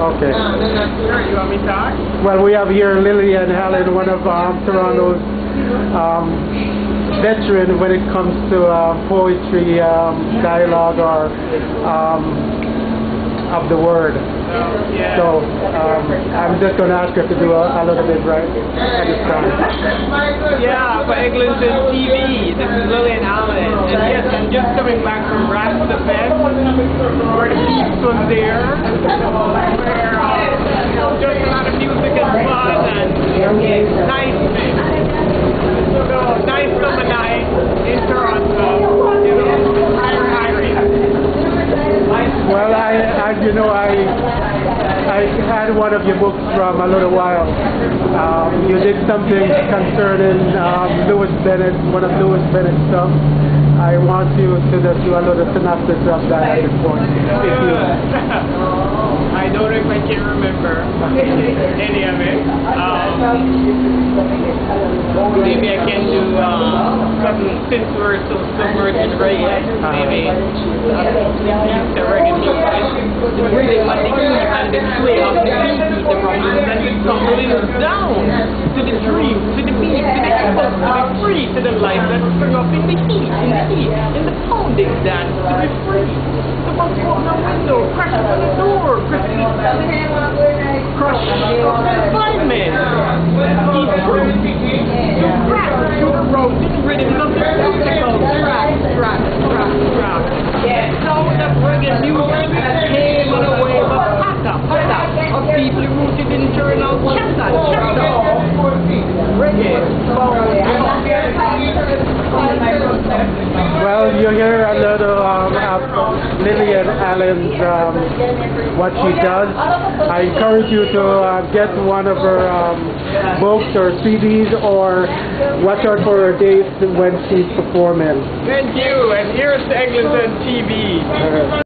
Okay. Sure, you want me to talk? Well, we have here Lillian Allen, one of um, Toronto's um, veteran when it comes to uh, poetry, um, dialogue, or um, of the word. So, um, I'm just going to ask her to do a, a little bit right at this time. Yeah, for Eglinton TV, this is Lillian Allen. And yes, I'm just coming back from Rasta Fest, where the was there, where uh, just a lot of music and fun and nice, so, nice summer night in Toronto. You know, hiring, Well, I, I, you know, I, I had one of your books from a little while. Um, you did something concerning um, Louise Bennett, one of Louise Bennett's stuff. I want you to just do a little synopsis of that at this point. If you, I don't know if I can remember any of it. Um, maybe I can do uh, something since we're so submerged in reggae. Maybe uh, the reggae music. The rhythm and the key and the sway of the beat, the problems and the down to the dream, to the beat, to the impulse, to be free, to the life that spring up in the heat, in the heat, in the pounding dance, to be free. People rooted in eternal chatter, chatter. Reggae, well, you hear a little of Lillian Allen's um, what she does. I encourage you to uh, get one of her um, books or CDs or watch out for her dates when she's performing. Thank you, and here's Eglinton TV. Uh,